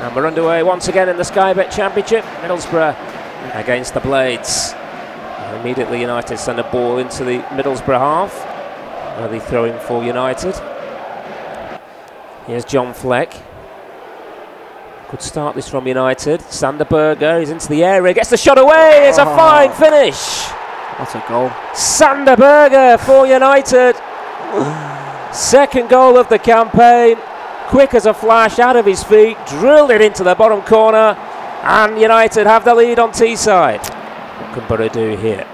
And we're underway once again in the Sky Bet Championship. Middlesbrough against the Blades. And immediately United send a ball into the Middlesbrough half. Early throwing for United. Here's John Fleck. Could start this from United. Sander Berge is into the area, gets the shot away. It's a Oh. fine finish. That's a goal. Sander Berge for United. Second goal of the campaign. Quick as a flash out of his feet, drilled it into the bottom corner, and United have the lead on Teesside. What can Boro do here?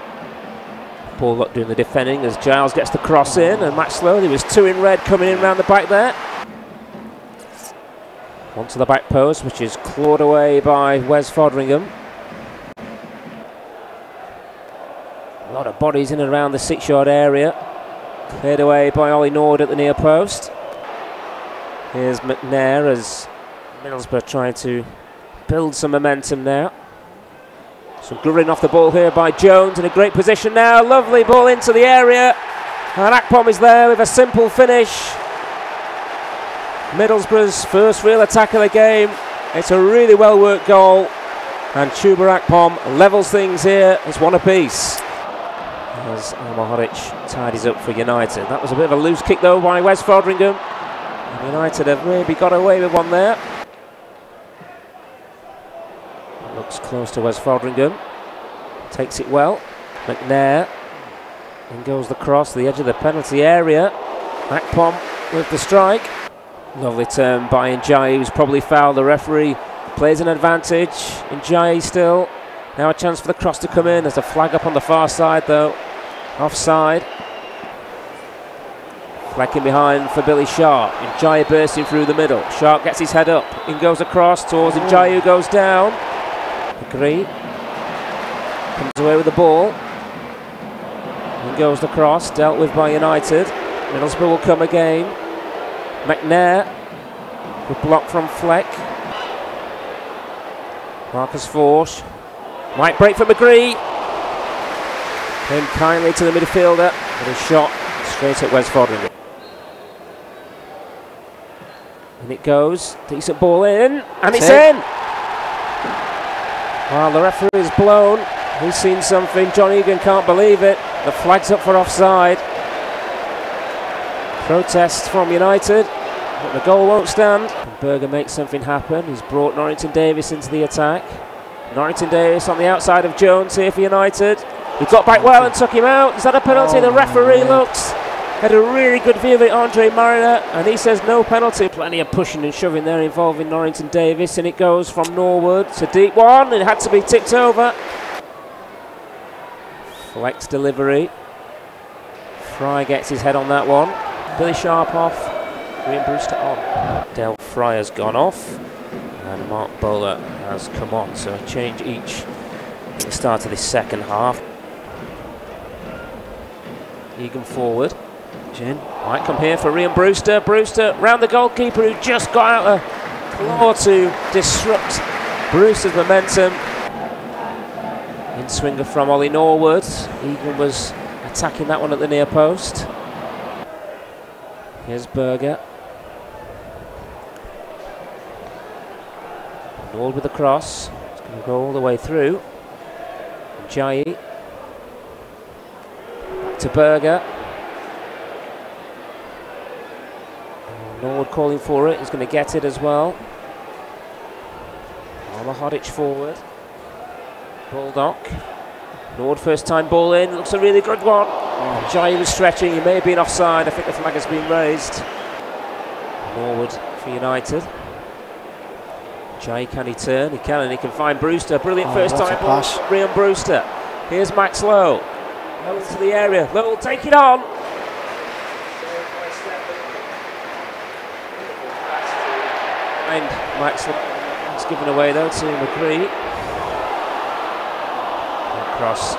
Paul Luck doing the defending as Giles gets the cross in, and Max Slowly was two in red coming in round the back there. Onto the back post, which is clawed away by Wes Foderingham. A lot of bodies in and around the six yard area. Cleared away by Ollie Norwood at the near post. Here's McNair as Middlesbrough trying to build some momentum now. Some grubbing off the ball here by Jones in a great position now. Lovely ball into the area. And Akpom is there with a simple finish. Middlesbrough's first real attack of the game. It's a really well worked goal. And Chuba Akpom levels things here. It's one apiece as Ahmedhodzic tidies up for United. That was a bit of a loose kick though by Wes Foderingham. And United have maybe got away with one there. Looks close to Wes Foderingham. Takes it well. McNair. And goes the cross, the edge of the penalty area. Akpom with the strike. Lovely turn by Ndiaye, who's probably fouled the referee. Plays an advantage. Ndiaye still. Now a chance for the cross to come in. There's a flag up on the far side though. Offside. Flecking behind for Billy Sharp. Ndiaye bursting through the middle. Sharp gets his head up. In goes across towards Ndiaye who goes down. Agree. Comes away with the ball. In goes the cross. Dealt with by United. Middlesbrough will come again. McNair. Good block from Fleck. Marcus Forss. Might break for McGree. Came kindly to the midfielder with a shot straight at Wes Foderingham. And it goes. Decent ball in. And it's in. in. While the referee is blown, he's seen something. John Egan can't believe it. The flag's up for offside. Protest from United, but the goal won't stand. And Berge makes something happen. He's brought Norrington-Davies into the attack. Norrington-Davies on the outside of Jones here for United. He got back well and took him out. Is that a penalty? Oh, the referee looks. Had a really good view of it, Andre Marriner, and he says no penalty. Plenty of pushing and shoving there involving Norrington-Davies, and it goes from Norwood. to deep one, it had to be tipped over. Flex delivery. Fry gets his head on that one. Billy Sharp off. Rhian Brewster on. Dael Fry has gone off. And Marc Bola has come on. So a change each at the start of this second half. Egan forward. Gin might come here for Rhian Brewster. Brewster round the goalkeeper who just got out a claw to disrupt Brewster's momentum. In swinger from Ollie Norwood. Egan was attacking that one at the near post. Here's Berge. Norwood with the cross. It's going to go all the way through. Jai. To Berge. Norwood calling for it. He's going to get it as well. Ahmedhodzic forward. Baldock. Norwood first time ball in. Looks a really good one. Jai was stretching. He may have been offside. I think the flag has been raised. Norwood for United. Jai can he turn? He can and he can find Brewster. Brilliant Oh, first time ball. pass. Rhian Brewster. Here's Max Lowe. Lowe to the area. Lowe will take it on. And Max. It's given away though to McGree. Cross.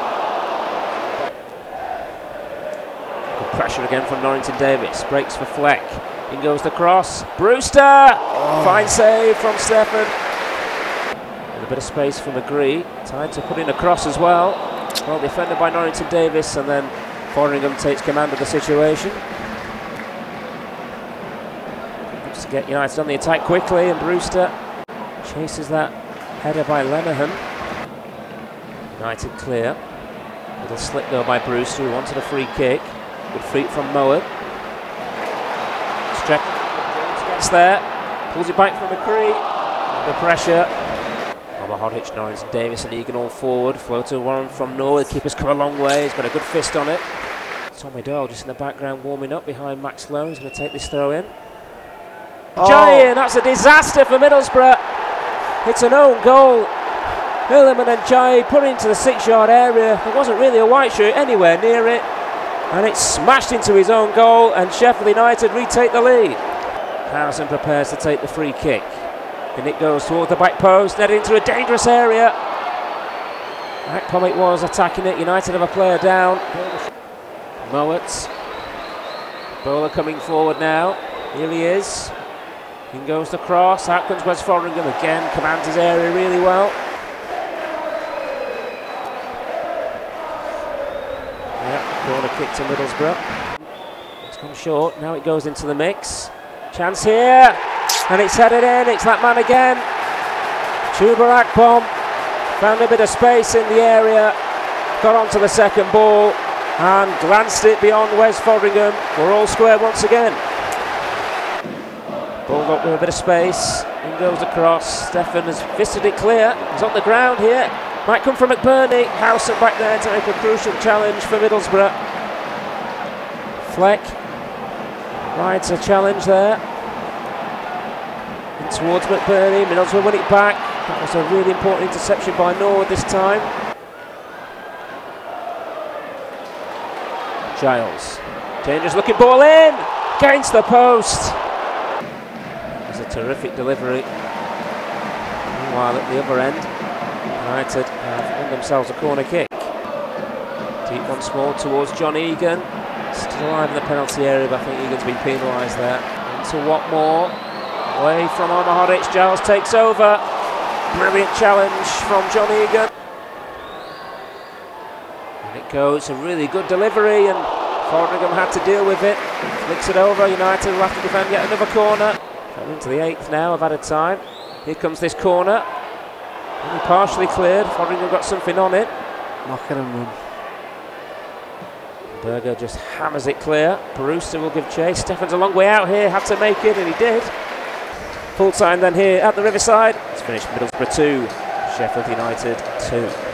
Good pressure again from Norrington-Davies. Breaks for Fleck. In goes the cross. Brewster! Oh. Fine save from Steffen. A bit of space for McGree. Time to put in a cross as well. Well defended by Norrington-Davies and then Foderingham takes command of the situation. Looks get United on the attack quickly and Brewster Chases that header by Lenihan. United clear. Little slip though by Brewster who wanted a free kick. Good feet from Mowatt. Stretch gets there. Pulls it back from McGree. The pressure. Ahmedhodzic, Norris, Davis and Egan all forward. Floater one from Norway. Keeper's come a long way. He's got a good fist on it. Tommy Doyle just in the background warming up behind Max Lowe. He's going to take this throw in. Oh. That's a disaster for Middlesbrough. It's an own goal. Iliman Ndiaye put into the six-yard area. There wasn't really a white shirt anywhere near it. And it smashed into his own goal and Sheffield United retake the lead. Harrison prepares to take the free kick. And it goes towards the back post, led into a dangerous area. Akpom was attacking it. United have a player down. Mowatt. Bola coming forward now. Here he is. In goes the cross. Out comes Wes Foderingham again. Commands his area really well. Corner kick to Middlesbrough. It's come short. Now it goes into the mix. Chance here. And it's headed in. It's that man again. Chuba Akpom. Found a bit of space in the area. Got onto the second ball and glanced it beyond Wes Foderingham. We're all square once again. Ball up with a bit of space. In goes across. Steffen has fisted it clear. He's on the ground here. Might come from McBurnie. Howson back there to make a crucial challenge for Middlesbrough. Fleck rides a challenge there. In towards McBurnie. Middlesbrough win it back. That was a really important interception by Norwood this time. Giles. Dangerous looking ball in against the post. Terrific delivery. Meanwhile, at the other end, United have won themselves a corner kick. Deep once more towards John Egan. Still alive in the penalty area, but I think Egan's been penalised there. Into Watmore. Away from Ahmedhodzic. Giles takes over. Brilliant challenge from John Egan. And it goes, a really good delivery, and Foderingham had to deal with it. Flicks it over, United will have to defend yet another corner. Coming into the eighth now of added time. Here comes this corner. Only partially cleared, Foderingham got something on it. Knock it and run. Berge just hammers it clear. Brewster will give chase. Steffen's a long way out here, had to make it, and he did. Full time then here at the Riverside. It's finished Middlesbrough 2, Sheffield United 2.